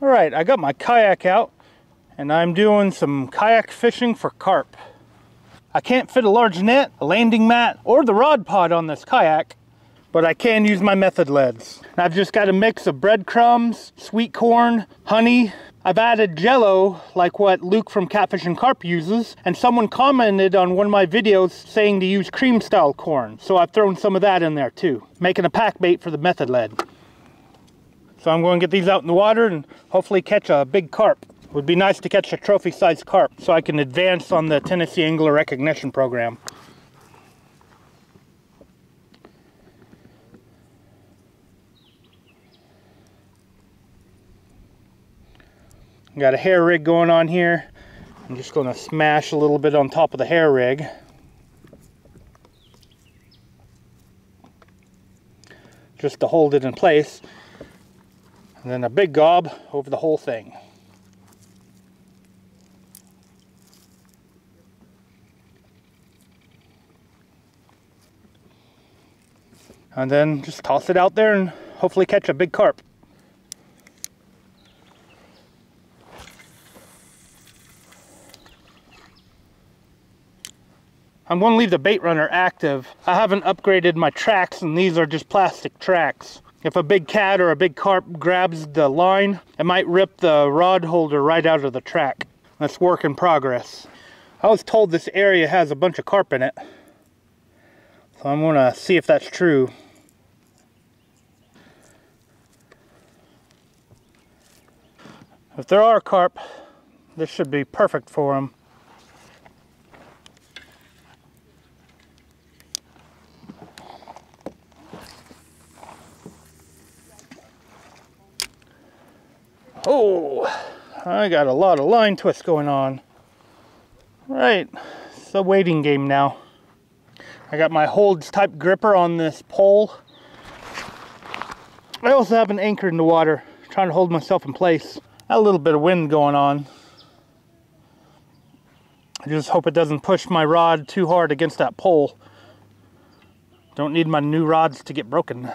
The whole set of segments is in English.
All right, I got my kayak out and I'm doing some kayak fishing for carp. I can't fit a large net, a landing mat, or the rod pod on this kayak, but I can use my method leads. I've just got a mix of breadcrumbs, sweet corn, honey. I've added jello, like what Luke from Catfish and Carp uses, and someone commented on one of my videos saying to use cream style corn, so I've thrown some of that in there too, making a pack bait for the method lead. So I'm going to get these out in the water and hopefully catch a big carp. It would be nice to catch a trophy-sized carp so I can advance on the Tennessee Angler Recognition Program. Got a hair rig going on here. I'm just going to smash a little bit on top of the hair rig. Just to hold it in place. And then a big gob over the whole thing. And then just toss it out there and hopefully catch a big carp. I'm going to leave the bait runner active. I haven't upgraded my tracks and these are just plastic tracks. If a big cat or a big carp grabs the line, it might rip the rod holder right out of the track. That's work in progress. I was told this area has a bunch of carp in it. So I'm to see if that's true. If there are carp, this should be perfect for them. Oh, I got a lot of line twists going on. Right, it's a waiting game now. I got my holds type gripper on this pole. I also have an anchor in the water, trying to hold myself in place. a little bit of wind going on. I just hope it doesn't push my rod too hard against that pole. Don't need my new rods to get broken.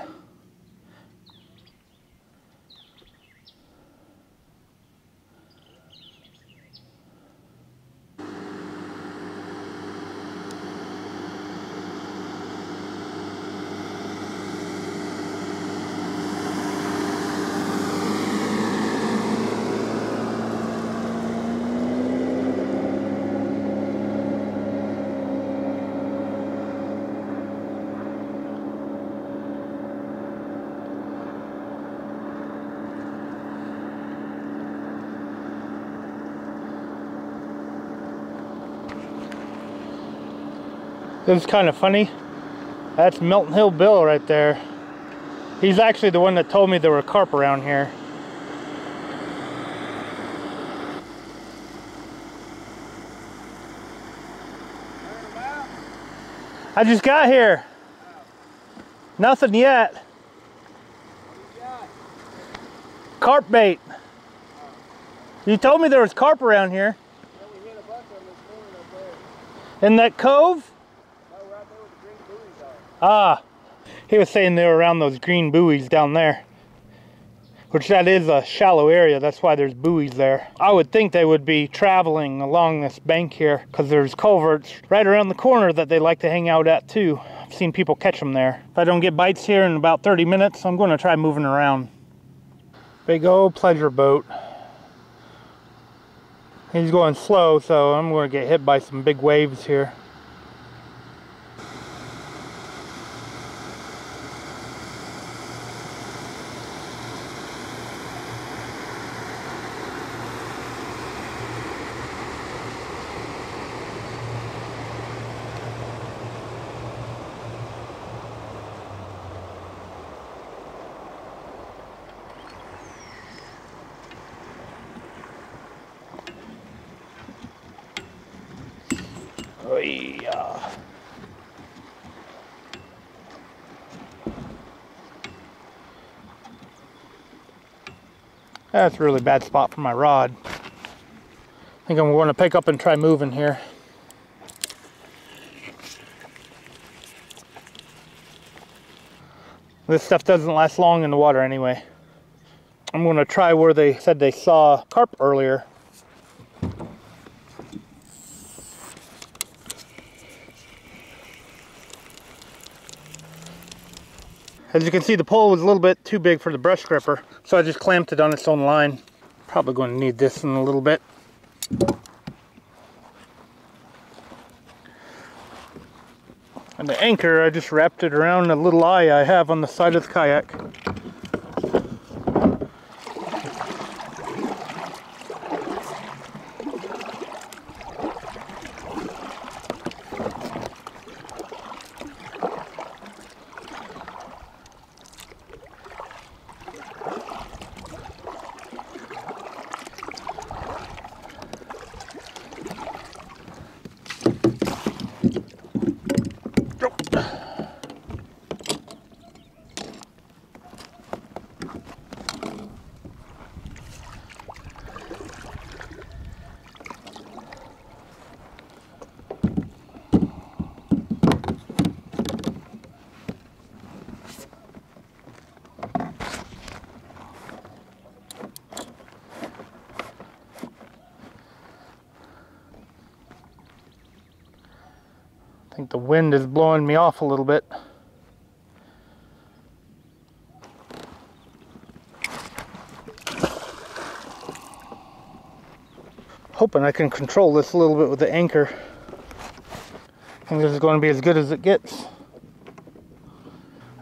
This is kind of funny. That's Milton Hill Bill right there. He's actually the one that told me there were carp around here. I just got here. Nothing yet. Carp bait. You told me there was carp around here. In that cove? Ah, he was saying they were around those green buoys down there. Which that is a shallow area, that's why there's buoys there. I would think they would be traveling along this bank here because there's culverts right around the corner that they like to hang out at too. I've seen people catch them there. If I don't get bites here in about 30 minutes, I'm going to try moving around. Big old pleasure boat. He's going slow, so I'm going to get hit by some big waves here. That's a really bad spot for my rod. I think I'm going to pick up and try moving here. This stuff doesn't last long in the water anyway. I'm going to try where they said they saw carp earlier. As you can see, the pole was a little bit too big for the brush gripper, so I just clamped it on its own line. Probably going to need this in a little bit. And the anchor, I just wrapped it around a little eye I have on the side of the kayak. Wind is blowing me off a little bit. Hoping I can control this a little bit with the anchor. I think this is going to be as good as it gets.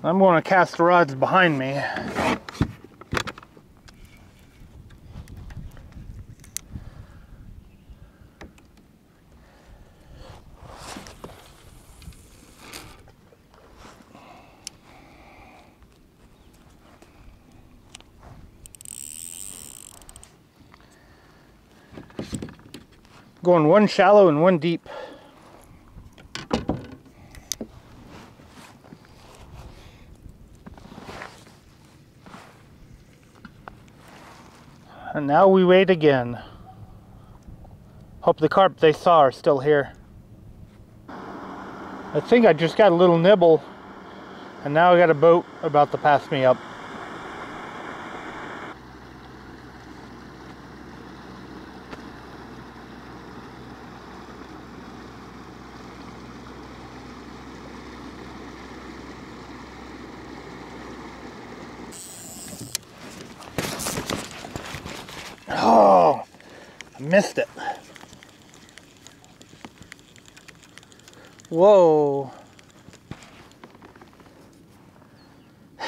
I'm going to cast the rods behind me. Going one shallow and one deep. And now we wait again. Hope the carp they saw are still here. I think I just got a little nibble and now I got a boat about to pass me up. Missed it. Whoa.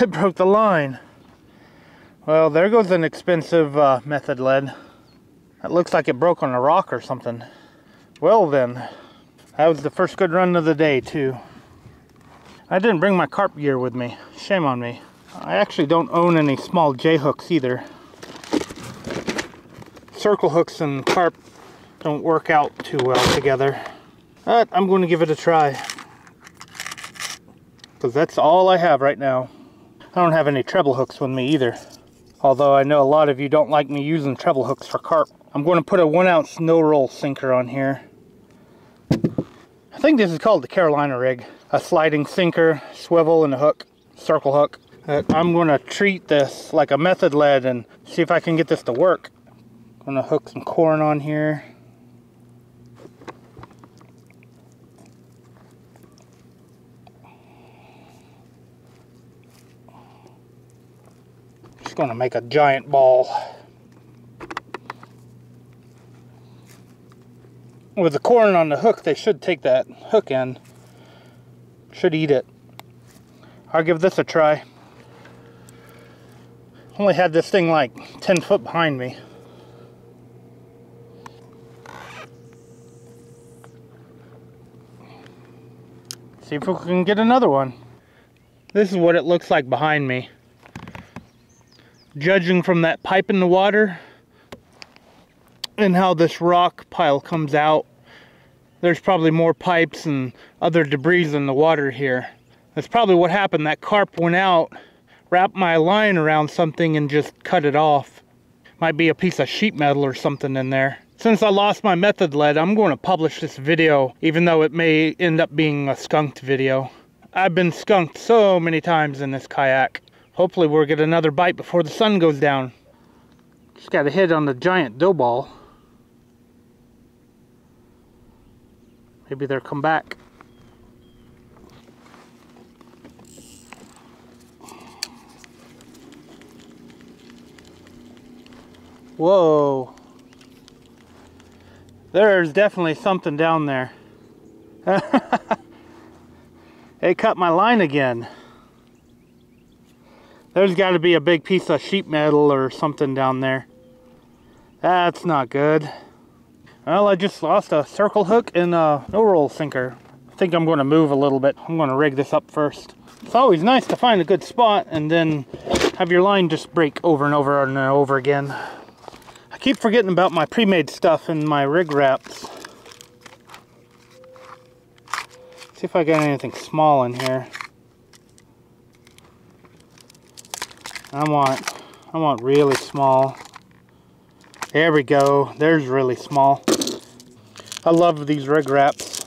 It broke the line. Well, there goes an expensive uh, method lead. It looks like it broke on a rock or something. Well then, that was the first good run of the day too. I didn't bring my carp gear with me. Shame on me. I actually don't own any small J-hooks either circle hooks and carp don't work out too well together. But I'm going to give it a try. Because that's all I have right now. I don't have any treble hooks with me either. Although I know a lot of you don't like me using treble hooks for carp. I'm going to put a one ounce no roll sinker on here. I think this is called the Carolina rig. A sliding sinker, swivel, and a hook, circle hook. Uh, I'm going to treat this like a method lead and see if I can get this to work. I'm gonna hook some corn on here. Just gonna make a giant ball. With the corn on the hook, they should take that hook in. Should eat it. I'll give this a try. Only had this thing like 10 foot behind me. See if we can get another one. This is what it looks like behind me. Judging from that pipe in the water and how this rock pile comes out, there's probably more pipes and other debris in the water here. That's probably what happened. That carp went out, wrapped my line around something and just cut it off. Might be a piece of sheet metal or something in there. Since I lost my method lead, I'm going to publish this video, even though it may end up being a skunked video. I've been skunked so many times in this kayak. Hopefully we'll get another bite before the sun goes down. Just got a hit on the giant dough ball. Maybe they'll come back. Whoa. There's definitely something down there. they cut my line again. There's got to be a big piece of sheet metal or something down there. That's not good. Well, I just lost a circle hook and a no-roll sinker. I think I'm going to move a little bit. I'm going to rig this up first. It's always nice to find a good spot and then have your line just break over and over and over again. Keep forgetting about my pre-made stuff and my rig wraps. See if I got anything small in here. I want, I want really small. There we go. There's really small. I love these rig wraps.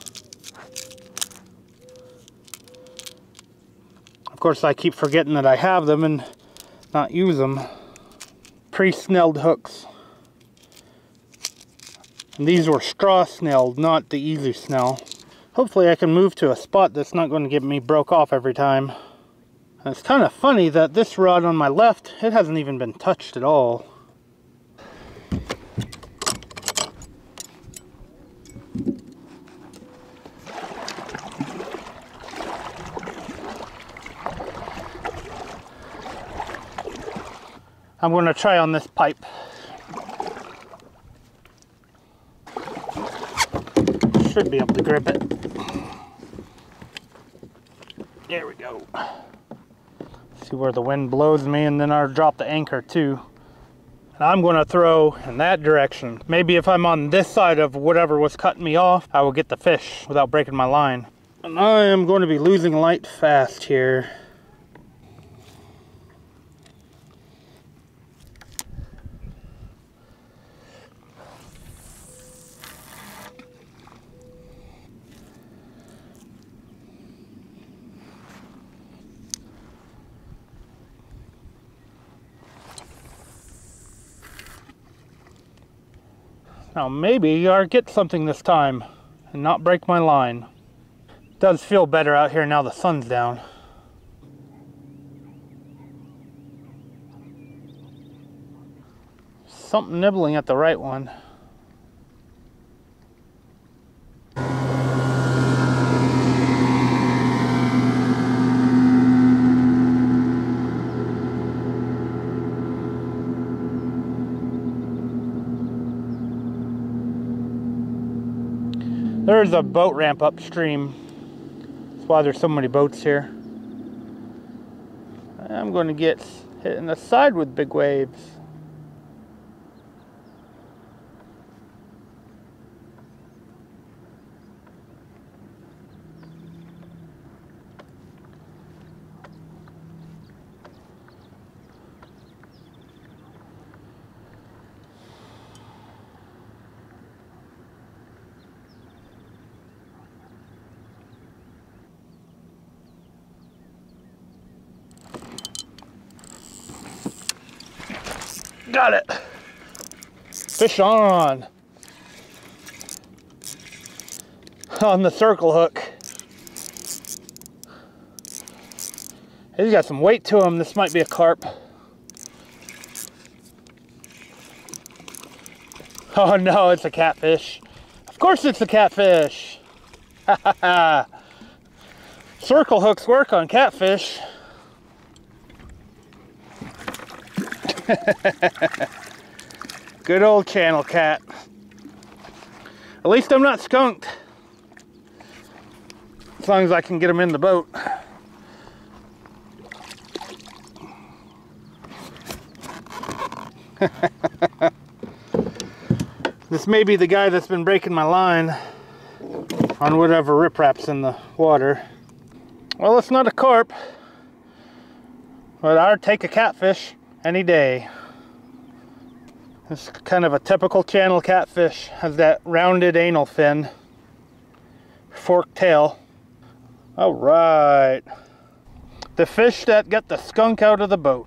Of course, I keep forgetting that I have them and not use them. Pre-snelled hooks. And these were straw snelled, not the easy snell. Hopefully I can move to a spot that's not going to get me broke off every time. And it's kind of funny that this rod on my left, it hasn't even been touched at all. I'm going to try on this pipe. Should be able to grip it. There we go. See where the wind blows me and then I'll drop the anchor too. And I'm going to throw in that direction. Maybe if I'm on this side of whatever was cutting me off, I will get the fish without breaking my line. And I am going to be losing light fast here. Now maybe I'll get something this time and not break my line. It does feel better out here now the sun's down. Something nibbling at the right one. There's a boat ramp upstream. That's why there's so many boats here. I'm going to get hit in the side with big waves. Got it. Fish on. On the circle hook. He's got some weight to him. This might be a carp. Oh no, it's a catfish. Of course it's a catfish. Circle hooks work on catfish. Good old channel cat. At least I'm not skunked. As long as I can get them in the boat. this may be the guy that's been breaking my line on whatever riprap's in the water. Well, it's not a carp, but I'd take a catfish any day. This kind of a typical channel catfish. Has that rounded anal fin. Forked tail. Alright. The fish that got the skunk out of the boat.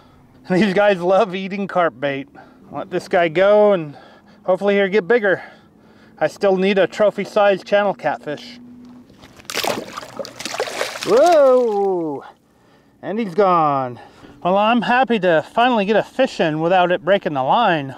These guys love eating carp bait. Let this guy go and hopefully he'll get bigger. I still need a trophy sized channel catfish. Whoa! And he's gone. Well, I'm happy to finally get a fish in without it breaking the line.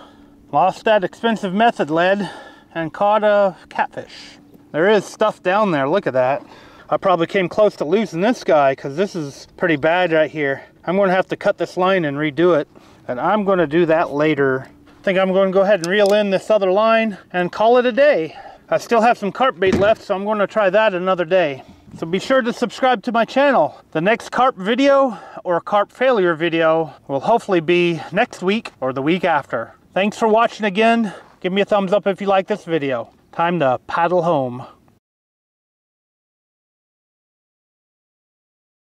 Lost that expensive method lead and caught a catfish. There is stuff down there, look at that. I probably came close to losing this guy because this is pretty bad right here. I'm going to have to cut this line and redo it. And I'm going to do that later. I think I'm going to go ahead and reel in this other line and call it a day. I still have some carp bait left, so I'm going to try that another day. So be sure to subscribe to my channel. The next carp video or carp failure video will hopefully be next week or the week after. Thanks for watching again. Give me a thumbs up if you like this video. Time to paddle home.